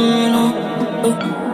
oh, oh, oh.